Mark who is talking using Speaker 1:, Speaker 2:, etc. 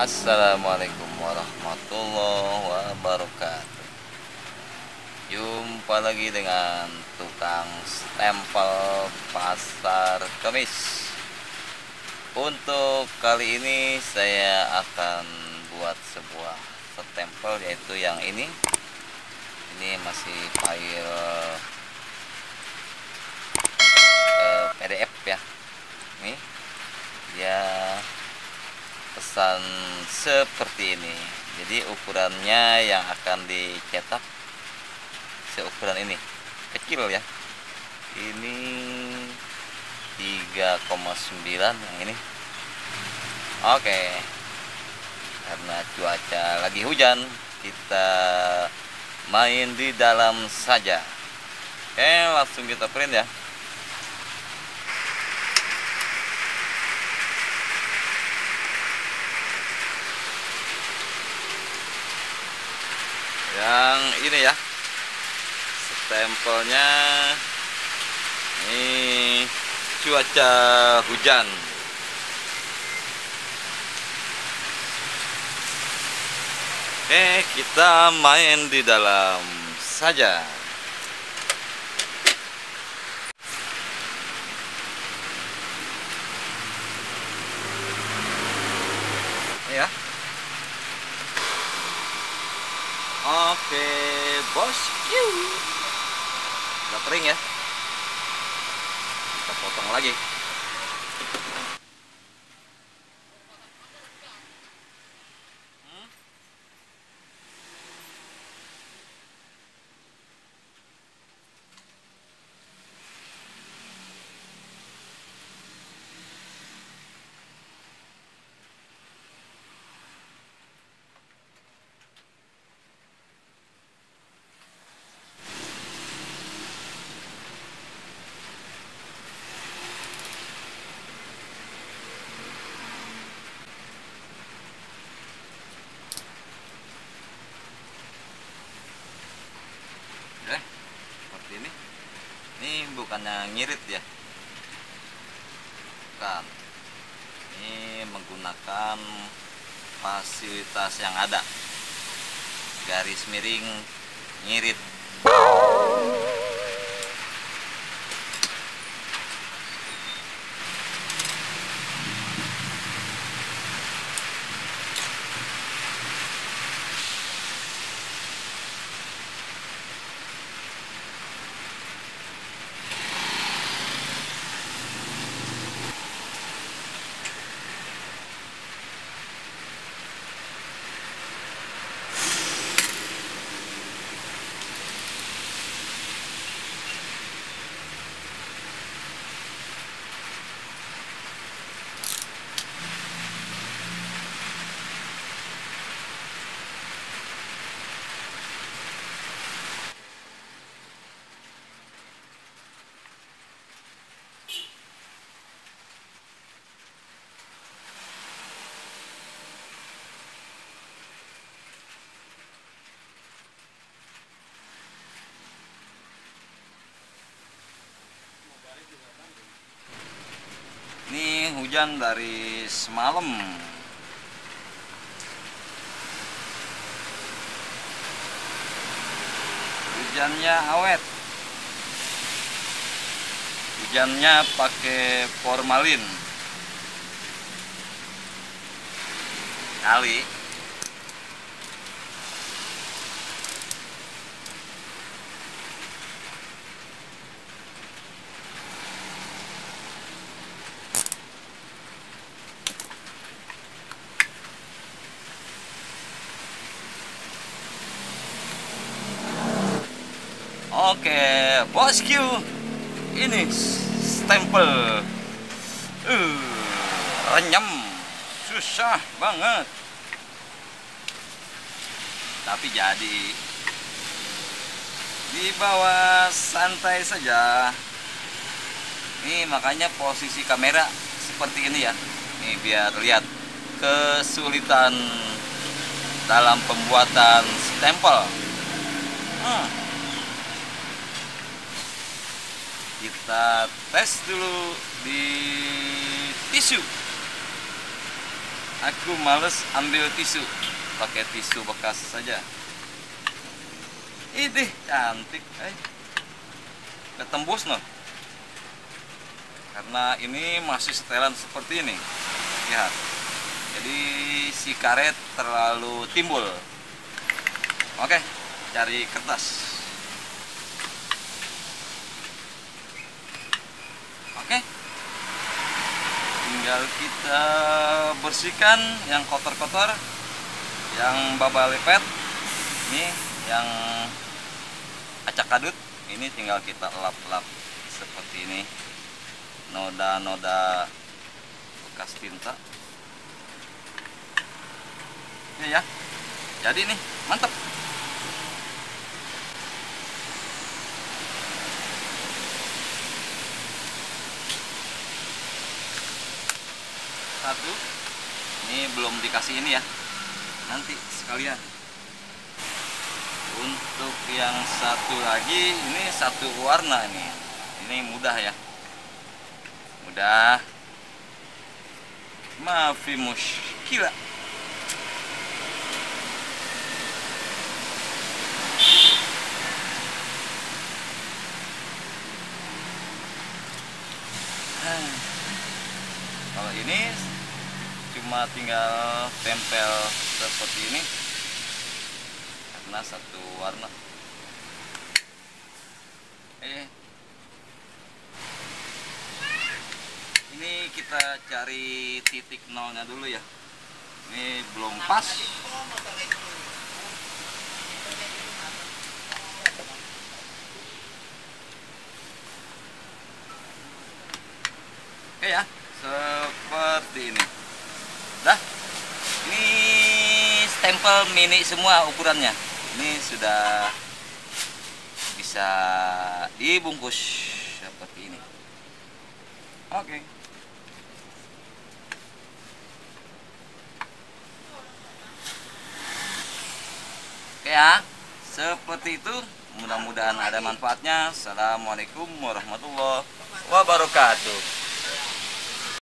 Speaker 1: Assalamualaikum warahmatullahi wabarakatuh. Jumpa lagi dengan tukang stempel pasar kemis. Untuk kali ini saya akan buat sebuah stempel yaitu yang ini. Ini masih file eh, PDF ya. Nih dia pesan seperti ini. Jadi ukurannya yang akan dicetak seukuran ini kecil ya. Ini 3,9 yang ini. Oke. Karena cuaca lagi hujan kita main di dalam saja. Oke langsung kita print ya yang ini ya stempelnya ini cuaca hujan. Oke kita main di dalam saja. Ya. Oke, bosku. Kering ya. Kita potong lagi. Hmm? Oke, seperti ini. Ini bukannya ngirit ya. Bukan. Ini menggunakan fasilitas yang ada. Garis miring ngirit. Ini hujan dari semalam. Hujannya awet. Hujannya pakai formalin. Kali. Oke, bosku. Ini stempel. Uh, renyam. Susah banget. Tapi jadi. Di bawah santai saja. Ini makanya posisi kamera seperti ini ya. Ini biar lihat kesulitan dalam pembuatan stempel. Hmm. Kita tes dulu di tisu. Aku males ambil tisu. Pakai tisu bekas saja. Ini cantik eh. Ketembus no karena ini masih setelan seperti ini. Lihat jadi si karet terlalu timbul. Oke cari kertas oke tinggal kita bersihkan yang kotor-kotor yang baba lepet ini yang acak kadut ini tinggal kita lap-lap seperti ini. Noda-noda bekas tinta. Ini ya. Jadi nih mantap satu. Ini belum dikasih ini ya. Nanti sekalian. Untuk yang satu lagi ini satu warna ini. Ini mudah ya. Mudah. Maafi muskila kalau ini tinggal tempel seperti ini. Karena satu warna. Eh. Ini kita cari titik nolnya dulu ya. Ini belum pas. Oke ya dah. Ini stempel mini semua ukurannya. Ini sudah bisa dibungkus seperti ini. Oke. Oke ya. Seperti itu. Mudah-mudahan ada manfaatnya. Assalamualaikum warahmatullahi wabarakatuh